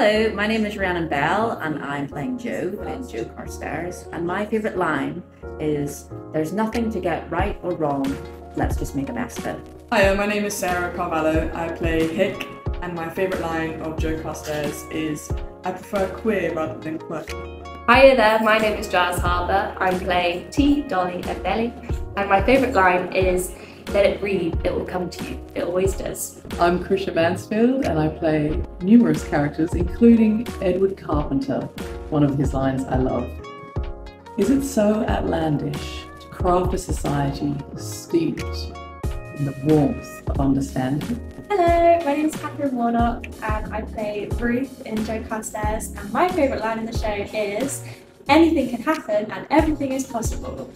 Hello, my name is Rhiannon Bell and I'm playing Joe in Joe Carstairs. And my favourite line is There's nothing to get right or wrong, let's just make a mess of it. Hi, uh, my name is Sarah Carvalho. I play Hik, and my favourite line of Joe Carstairs is I prefer queer rather than quirky. Hiya there, my name is Jazz Harper. I'm playing Tee, Dolly, and Belly, and my favourite line is let it breathe, it will come to you. It always does. I'm Krysia Mansfield and I play numerous characters, including Edward Carpenter, one of his lines I love. Is it so outlandish to craft a society steeped in the warmth of understanding? Hello, my name is Catherine Warnock and I play Ruth in Joe Carstairs and my favourite line in the show is anything can happen and everything is possible.